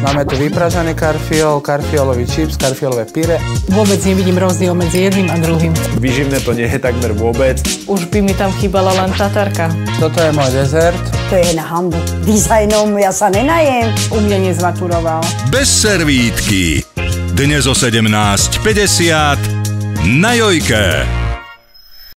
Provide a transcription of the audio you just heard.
Máme tu vypražaný karfiol, karfiolový čips, karfiolové pyre. Vôbec nevidím rozdiel medzi jedným a druhým. Vyživné to nie je takmer vôbec. Už by mi tam chýbala len tatarka. Toto je môj dezert. To je na hambu. Dizajnom ja sa nenajem. U mňa nezmaturoval. Bez servítky. Dnes o 17.50 na Jojke.